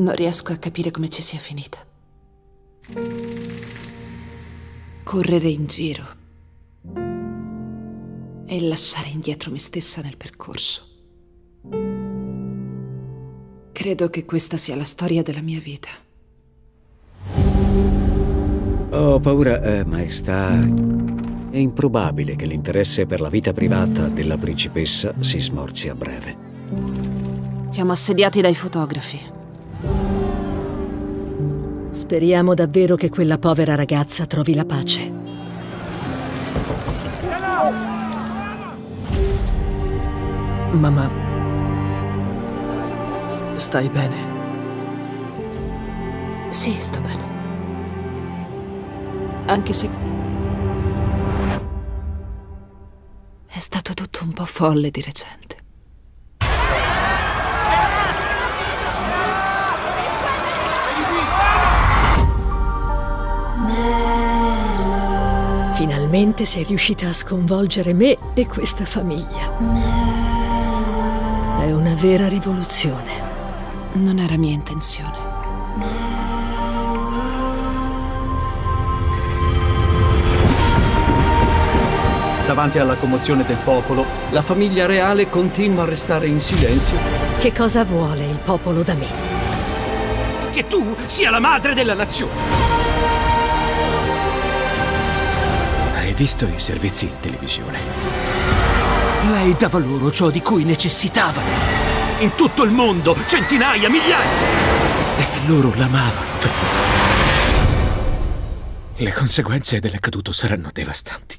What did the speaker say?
Non riesco a capire come ci sia finita. Correre in giro e lasciare indietro me stessa nel percorso. Credo che questa sia la storia della mia vita. Ho paura, eh, maestà. È improbabile che l'interesse per la vita privata della principessa si smorzi a breve. Siamo assediati dai fotografi. Speriamo davvero che quella povera ragazza trovi la pace. Mamma, stai bene? Sì, sto bene. Anche se... È stato tutto un po' folle di recente. Finalmente sei riuscita a sconvolgere me e questa famiglia. È una vera rivoluzione. Non era mia intenzione. Davanti alla commozione del popolo, La famiglia reale continua a restare in silenzio. Che cosa vuole il popolo da me? Che tu sia la madre della nazione. Hai visto i servizi in televisione? Lei dava loro ciò di cui necessitavano. In tutto il mondo, centinaia, migliaia. E loro l'amavano per questo. Le conseguenze dell'accaduto saranno devastanti.